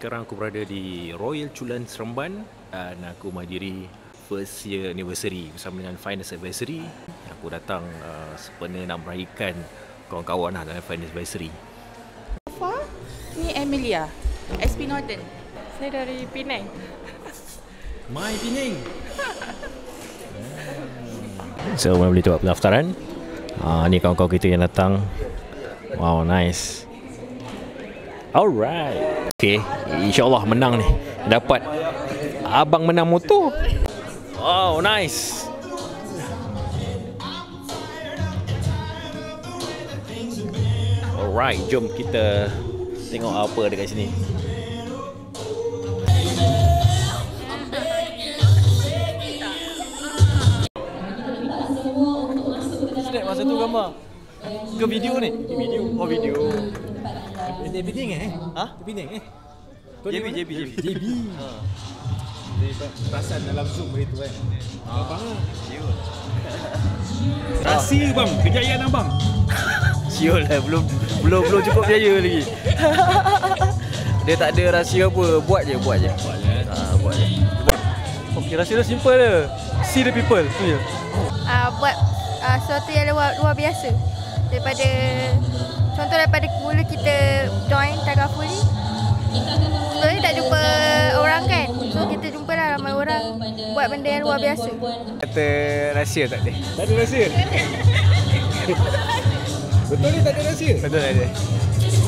sekarang aku berada di Royal Chulan Seremban dan aku menghadiri first year anniversary bersama dengan Finance Advisory. Aku datang uh, sebenarnya nak meraihkan kawan-kawan lah dalam Finance Advisory. Fa, ni Emilia, SP Norton. Saya dari Penang. My Penang. so, mana boleh tengok pendaftaran. Uh, ni kawan-kawan kita yang datang. Wow, nice. Alright. Okay, insyaAllah menang ni. Dapat abang menang motor. Oh, nice. Alright, jom kita tengok apa dekat sini. Snap masa tu gambar. Ke video ni? Video. Oh video. Dia Penang eh? Ha? Dia Penang eh? JB JB JB. JB. Ha. Dia perasan dalam Zoom begitu kan. Ah. Abang lah. Rahsia bang, kejayaan abang. Siul lah belum belum belum cukup berjaya lagi. dia tak ada rahsia apa, buat je, buat je. Buat je. Ha, buat je. Okey, rahsia dia simple je. See the people, tu je. Uh, buat uh, sesuatu yang luar, luar biasa. Daripada contoh daripada mula kita join Tagafuli. Sebenarnya tak jumpa orang kan. So kita jumpa lah ramai orang buat benda yang luar biasa. Kata rahsia tak ada. Tak ada rahsia. Betul ni tak ada rahsia. Betul tak ada.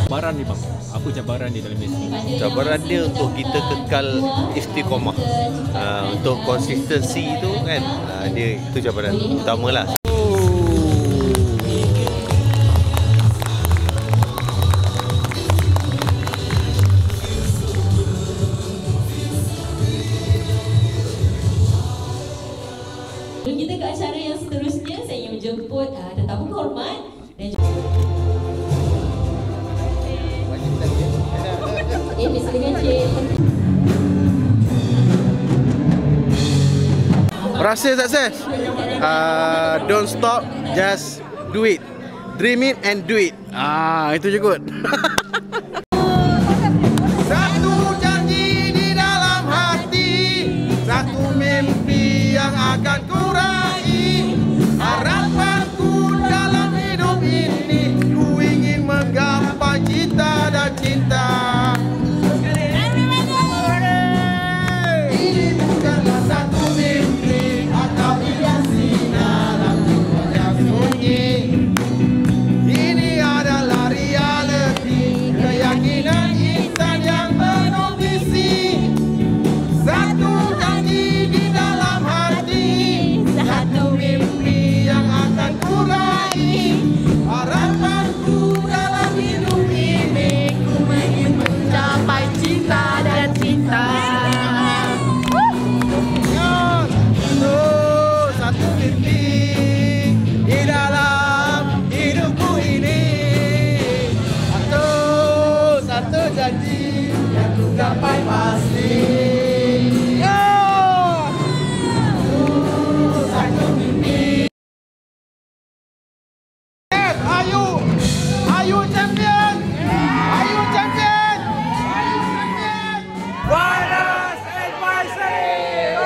Cabaran ni bang. Apa cabaran dia dalam bisnes ni? cabaran dia untuk kita kekal istiqamah uh, untuk konsistensi tu kan uh, dia itu cabaran utamalah Sebelum kita ke acara yang seterusnya, saya ingin menjemput uh, tetamu hormat dan juga... Eh, silakan Cik. rasa sukses uh, don't stop just do it. Dream it and do it. Ah itu je kot champion, champion. Advisory.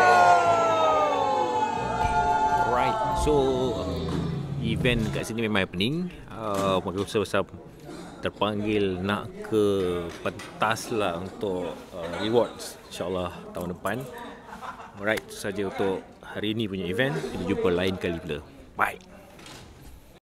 Alright, so event kat sini memang happening. Uh, maka besar-besar terpanggil nak ke pentas lah untuk uh, rewards insyaAllah tahun depan. Alright, itu saja untuk hari ini punya event. Kita jumpa lain kali pula. Bye.